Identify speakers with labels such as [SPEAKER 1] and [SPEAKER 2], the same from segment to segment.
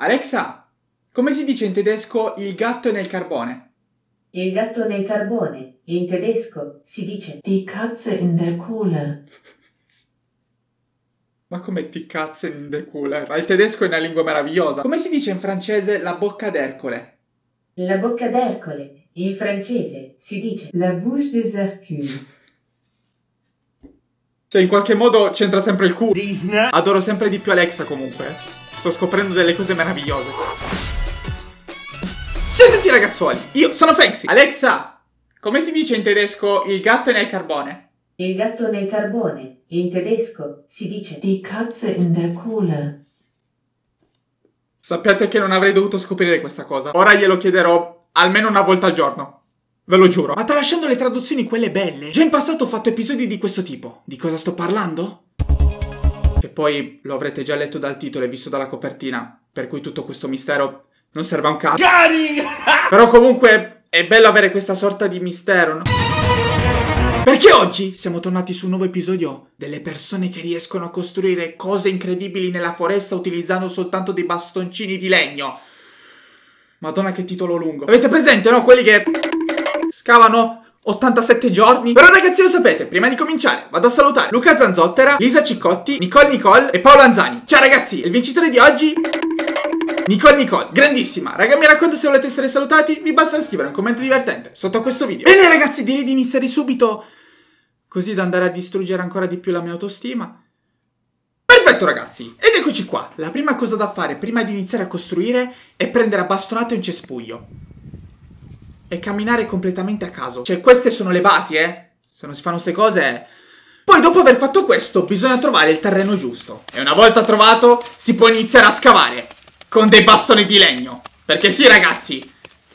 [SPEAKER 1] Alexa, come si dice in tedesco il gatto è nel carbone?
[SPEAKER 2] Il gatto nel carbone. In tedesco si dice
[SPEAKER 3] Die Katze in der Kohle.
[SPEAKER 1] Ma come ti cazzo in the cooler? Ma il tedesco è una lingua meravigliosa. Come si dice in francese la bocca d'Ercole?
[SPEAKER 2] la bocca d'Ercole. In francese si dice
[SPEAKER 3] La bouche des Hercules.
[SPEAKER 1] Cioè, in qualche modo c'entra sempre il culo. Adoro sempre di più Alexa comunque. Sto scoprendo delle cose meravigliose. Ciao a tutti ragazzuoli, io sono Fexy. Alexa, come si dice in tedesco il gatto è nel carbone?
[SPEAKER 2] il gatto nel carbone. In tedesco si dice
[SPEAKER 3] Die Katze in der Kohle.
[SPEAKER 1] Sappiate che non avrei dovuto scoprire questa cosa. Ora glielo chiederò almeno una volta al giorno. Ve lo giuro. Ma tralasciando le traduzioni quelle belle, già in passato ho fatto episodi di questo tipo. Di cosa sto parlando? Poi lo avrete già letto dal titolo e visto dalla copertina, per cui tutto questo mistero non serve a un cazzo. Però comunque è bello avere questa sorta di mistero, no? Perché oggi siamo tornati su un nuovo episodio delle persone che riescono a costruire cose incredibili nella foresta utilizzando soltanto dei bastoncini di legno. Madonna che titolo lungo. Avete presente, no? Quelli che scavano 87 giorni. Però ragazzi lo sapete, prima di cominciare vado a salutare Luca Zanzottera, Lisa Ciccotti, Nicole Nicole e Paolo Anzani. Ciao ragazzi, il vincitore di oggi... Nicole Nicole, grandissima. Raga, mi raccomando, se volete essere salutati, vi basta scrivere un commento divertente sotto a questo video. Bene ragazzi, direi di iniziare subito, così da andare a distruggere ancora di più la mia autostima. Perfetto ragazzi, ed eccoci qua. La prima cosa da fare prima di iniziare a costruire è prendere a bastonate un cespuglio. E camminare completamente a caso. Cioè, queste sono le basi, eh. Se non si fanno queste cose... Poi dopo aver fatto questo bisogna trovare il terreno giusto. E una volta trovato si può iniziare a scavare. Con dei bastoni di legno. Perché sì ragazzi,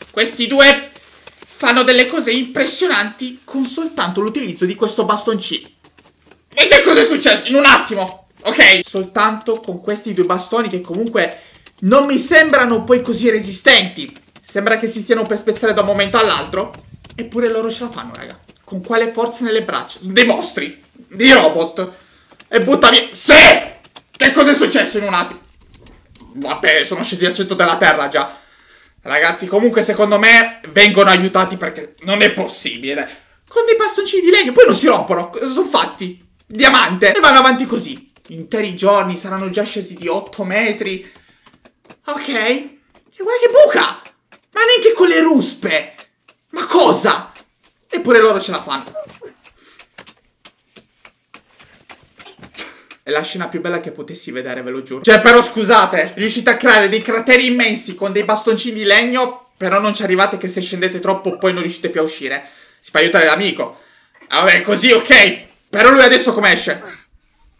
[SPEAKER 1] questi due fanno delle cose impressionanti con soltanto l'utilizzo di questo bastoncino. Vedete cosa è successo in un attimo, ok? Soltanto con questi due bastoni che comunque non mi sembrano poi così resistenti. Sembra che si stiano per spezzare da un momento all'altro. Eppure loro ce la fanno, raga. Con quale forza nelle braccia? Dei mostri, dei robot. E butta via. Sì! Che cosa è successo in un attimo? Vabbè, sono scesi al centro della terra già. Ragazzi, comunque secondo me vengono aiutati perché non è possibile. Con dei bastoncini di legno, poi non si rompono. Sono fatti. Diamante. E vanno avanti così. Interi giorni saranno già scesi di 8 metri. Ok. E guarda che buca! Neanche con le ruspe! Ma cosa? Eppure loro ce la fanno. È la scena più bella che potessi vedere, ve lo giuro. Cioè, però scusate, riuscite a creare dei crateri immensi con dei bastoncini di legno, però non ci arrivate che se scendete troppo poi non riuscite più a uscire. Si fa aiutare l'amico. Vabbè, così ok. Però lui adesso come esce?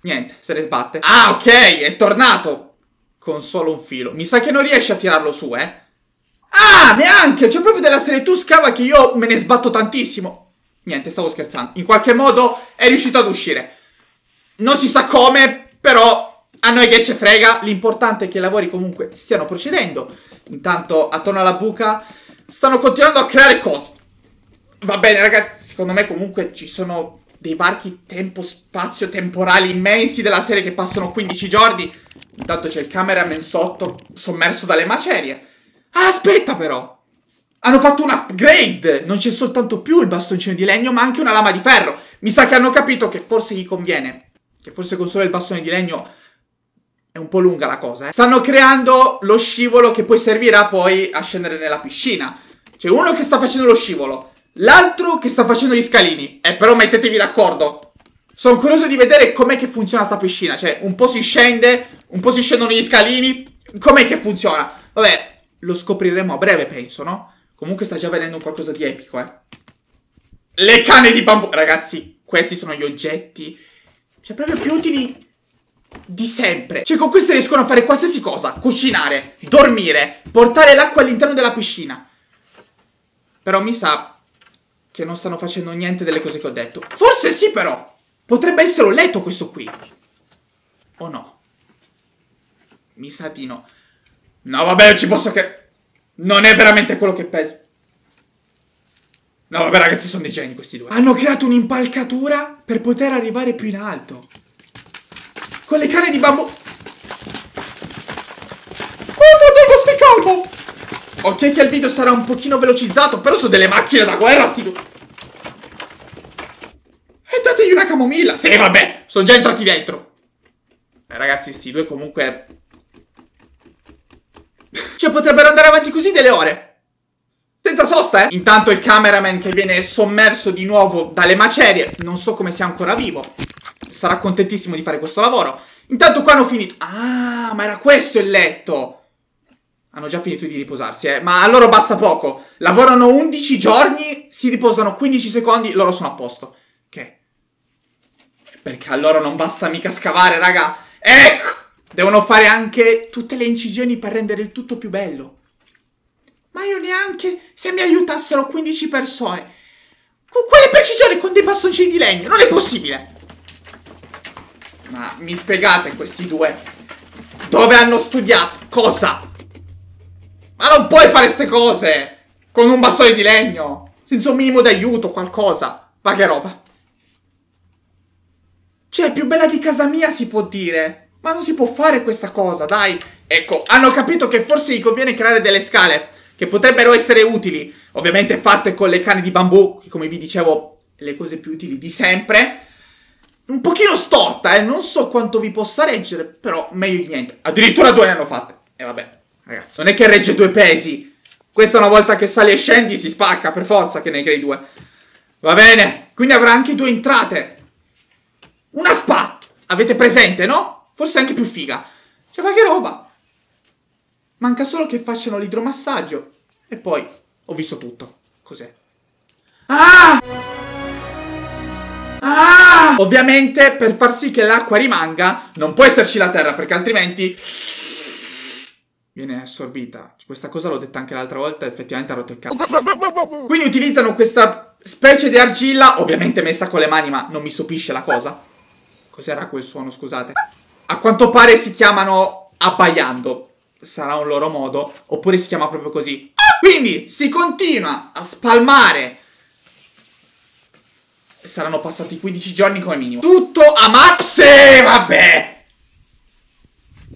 [SPEAKER 1] Niente, se ne sbatte. Ah, ok, è tornato. Con solo un filo. Mi sa che non riesce a tirarlo su, eh. Ah, neanche! C'è proprio della serie tu scava che io me ne sbatto tantissimo. Niente, stavo scherzando. In qualche modo è riuscito ad uscire. Non si sa come, però a noi che ce frega. L'importante è che i lavori comunque stiano procedendo. Intanto, attorno alla buca, stanno continuando a creare cose. Va bene, ragazzi, secondo me comunque ci sono dei varchi tempo-spazio temporali immensi della serie che passano 15 giorni. Intanto c'è il cameraman sotto, sommerso dalle macerie. Ah, aspetta però! Hanno fatto un upgrade! Non c'è soltanto più il bastoncino di legno, ma anche una lama di ferro. Mi sa che hanno capito che forse gli conviene. Che forse con solo il bastone di legno è un po' lunga la cosa, eh. Stanno creando lo scivolo che poi servirà poi a scendere nella piscina. C'è uno che sta facendo lo scivolo, l'altro che sta facendo gli scalini. Eh, però mettetevi d'accordo. Sono curioso di vedere com'è che funziona sta piscina. Cioè, un po' si scende, un po' si scendono gli scalini. Com'è che funziona? Vabbè, lo scopriremo a breve, penso, no? Comunque sta già venendo qualcosa di epico, eh. Le canne di bambù. Ragazzi, questi sono gli oggetti. Cioè, proprio più utili di sempre. Cioè, con queste riescono a fare qualsiasi cosa. Cucinare, dormire, portare l'acqua all'interno della piscina. Però mi sa che non stanno facendo niente delle cose che ho detto. Forse sì, però. Potrebbe essere un letto questo qui. O no? Mi sa di no. No, vabbè, ci posso che... Non è veramente quello che penso. No, vabbè, ragazzi, sono dei geni questi due. Hanno creato un'impalcatura per poter arrivare più in alto. Con le canne di bambù. Oh, colpo! Ok che il video sarà un pochino velocizzato, però sono delle macchine da guerra, sti due. E dategli una camomilla. Sì, vabbè, sono già entrati dentro. Eh, ragazzi, sti due comunque... Cioè, potrebbero andare avanti così delle ore. Senza sosta, eh? Intanto il cameraman che viene sommerso di nuovo dalle macerie. Non so come sia ancora vivo. Sarà contentissimo di fare questo lavoro. Intanto qua hanno finito. Ah, ma era questo il letto. Hanno già finito di riposarsi, eh. Ma a loro basta poco. Lavorano 11 giorni, si riposano 15 secondi, loro sono a posto. Che? Perché a loro non basta mica scavare, raga. Ecco! Devono fare anche tutte le incisioni per rendere il tutto più bello. Ma io neanche se mi aiutassero 15 persone. Con quelle precisioni con dei bastoncini di legno, non è possibile. Ma mi spiegate questi due? Dove hanno studiato? Cosa? Ma non puoi fare queste cose! Con un bastone di legno! Senza un minimo d'aiuto, qualcosa. Ma che roba. Cioè, più bella di casa mia si può dire. Ma non si può fare questa cosa, dai. Ecco, hanno capito che forse gli conviene creare delle scale che potrebbero essere utili, ovviamente fatte con le canne di bambù, che come vi dicevo, le cose più utili di sempre. Un pochino storta, eh, non so quanto vi possa reggere, però meglio di niente. Addirittura due ne hanno fatte. E vabbè, ragazzi, non è che regge due pesi. Questa una volta che sali e scendi si spacca, per forza che ne crei due. Va bene, quindi avrà anche due entrate. Una spa, avete presente, no? Forse anche più figa. Cioè, ma che roba? Manca solo che facciano l'idromassaggio. E poi ho visto tutto. Cos'è? Ah! Ah! Ovviamente per far sì che l'acqua rimanga non può esserci la terra perché altrimenti viene assorbita. Questa cosa l'ho detta anche l'altra volta, effettivamente ha rotto il cazzo. Quindi utilizzano questa specie di argilla, ovviamente messa con le mani, ma non mi stupisce la cosa. Cos'era quel suono, scusate? A quanto pare si chiamano abbaiando sarà un loro modo, oppure si chiama proprio così. Quindi si continua a spalmare. Saranno passati 15 giorni come minimo. Tutto a mano. Sì, vabbè.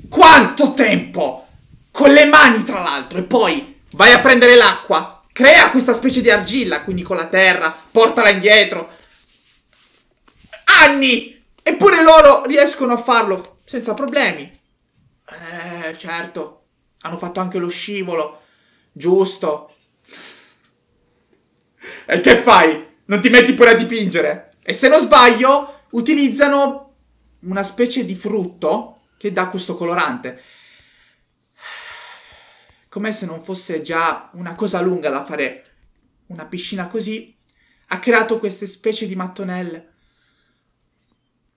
[SPEAKER 1] Quanto tempo? Con le mani, tra l'altro. E poi vai a prendere l'acqua. Crea questa specie di argilla, quindi con la terra. Portala indietro. Anni! Eppure loro riescono a farlo senza problemi. Eh, certo. Hanno fatto anche lo scivolo. Giusto. E che fai? Non ti metti pure a dipingere? E se non sbaglio, utilizzano una specie di frutto che dà questo colorante. Come se non fosse già una cosa lunga da fare una piscina così, ha creato queste specie di mattonelle.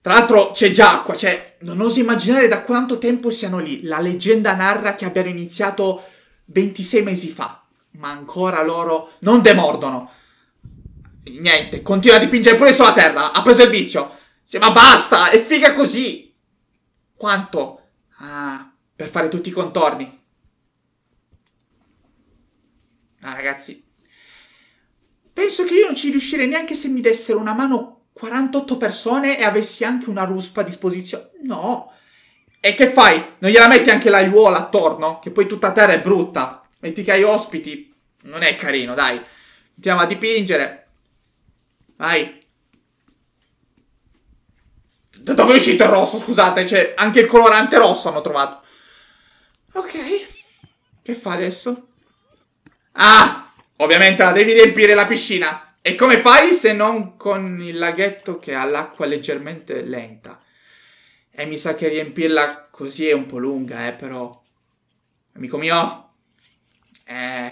[SPEAKER 1] Tra l'altro c'è già acqua, cioè non oso immaginare da quanto tempo siano lì. La leggenda narra che abbiano iniziato 26 mesi fa, ma ancora loro non demordono. Niente, continua a dipingere pure sulla terra, ha preso il vizio. Cioè, ma basta, è figa così. Quanto? Ah, per fare tutti i contorni. Ah, ragazzi. Penso che io non ci riuscirei neanche se mi dessero una mano 48 persone e avessi anche una ruspa a disposizione. No. E che fai? Non gliela metti anche l'aiuola attorno? Che poi tutta terra è brutta. Metti che hai ospiti. Non è carino, dai. Andiamo a dipingere. Vai. Da dove è uscito il rosso, scusate? Cioè, anche il colorante rosso hanno trovato. Ok. Che fa adesso? Ah! Ovviamente la devi riempire la piscina. E come fai se non con il laghetto che ha l'acqua leggermente lenta? E mi sa che riempirla così è un po' lunga, eh, però... Amico mio... Eh...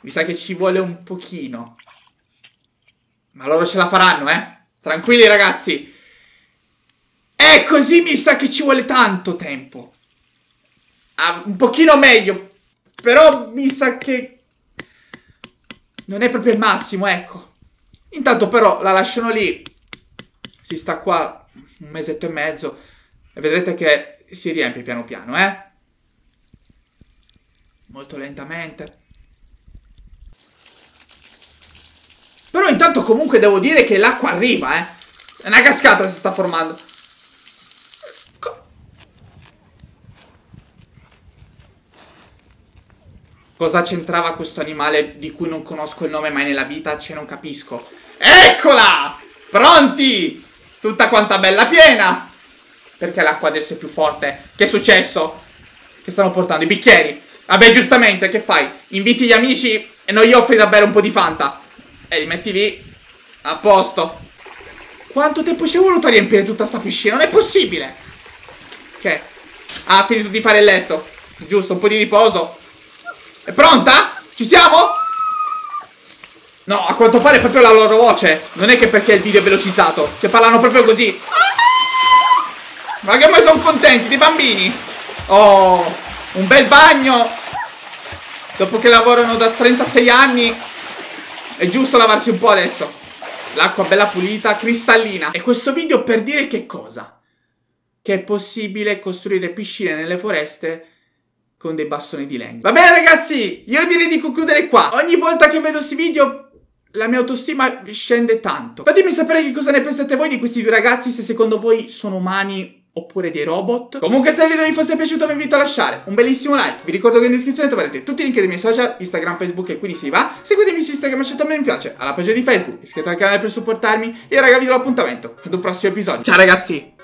[SPEAKER 1] Mi sa che ci vuole un pochino. Ma loro ce la faranno, eh? Tranquilli ragazzi. Eh, così mi sa che ci vuole tanto tempo. Ah, un pochino meglio. Però mi sa che non è proprio il massimo, ecco. Intanto però la lasciano lì, si sta qua un mesetto e mezzo e vedrete che si riempie piano piano, eh? Molto lentamente. Però intanto comunque devo dire che l'acqua arriva, eh? Una cascata si sta formando. Cosa c'entrava questo animale di cui non conosco il nome mai nella vita? Cioè, non capisco. Eccola! Pronti! Tutta quanta bella piena! Perché l'acqua adesso è più forte? Che è successo? Che stanno portando? I bicchieri! Vabbè, giustamente, che fai? Inviti gli amici e non gli offri da bere un po' di Fanta. E li metti lì. A posto. Quanto tempo ci è voluto a riempire tutta sta piscina? Non è possibile! Che? Ah, ha finito di fare il letto. Giusto, un po' di riposo. È pronta? Ci siamo? No, a quanto pare è proprio la loro voce. Non è che perché il video è velocizzato. Cioè, parlano proprio così. Ma che mai sono contenti, dei bambini. Oh, un bel bagno. Dopo che lavorano da 36 anni, è giusto lavarsi un po' adesso. L'acqua bella pulita, cristallina. E questo video per dire che cosa? Che è possibile costruire piscine nelle foreste con dei bastoni di legno. Va bene ragazzi, io direi di concludere qua. Ogni volta che vedo questi video la mia autostima scende tanto. Fatemi sapere che cosa ne pensate voi di questi due ragazzi, se secondo voi sono umani oppure dei robot. Comunque se il video vi fosse piaciuto vi invito a lasciare un bellissimo like. Vi ricordo che in descrizione troverete tutti i link dei miei social, Instagram, Facebook e quindi si va. Seguitemi su Instagram lasciatemi mi piace, alla pagina di Facebook, iscrivetevi al canale per supportarmi e raga vi do l'appuntamento ad un prossimo episodio. Ciao ragazzi!